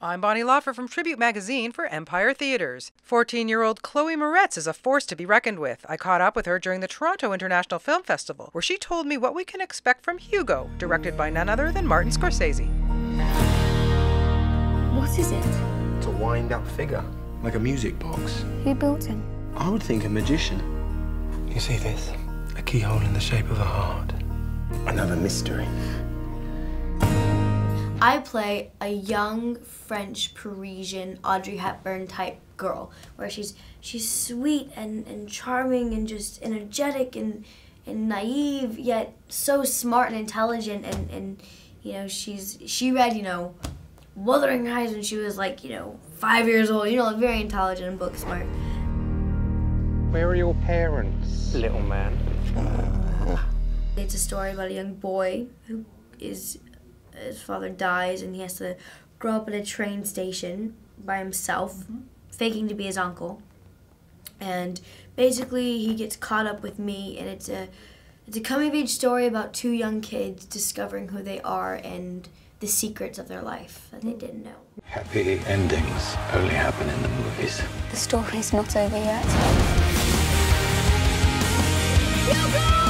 I'm Bonnie Laufer from Tribute Magazine for Empire Theatres. 14 year old Chloe Moretz is a force to be reckoned with. I caught up with her during the Toronto International Film Festival, where she told me what we can expect from Hugo, directed by none other than Martin Scorsese. What is it? It's a wind up figure, like a music box. Who built him? I would think a magician. You see this? A keyhole in the shape of a heart. Another mystery. I play a young French Parisian Audrey Hepburn type girl where she's she's sweet and, and charming and just energetic and and naive yet so smart and intelligent and, and you know she's she read you know Wuthering Heights when she was like you know five years old you know very intelligent and book smart. Where are your parents, little man? It's a story about a young boy who is his father dies and he has to grow up at a train station by himself, mm-hmm. faking to be his uncle. And basically, he gets caught up with me, and it's a it's a coming of age story about two young kids discovering who they are and the secrets of their life that they didn't know. Happy endings only happen in the movies. The story's not over yet. Hugo!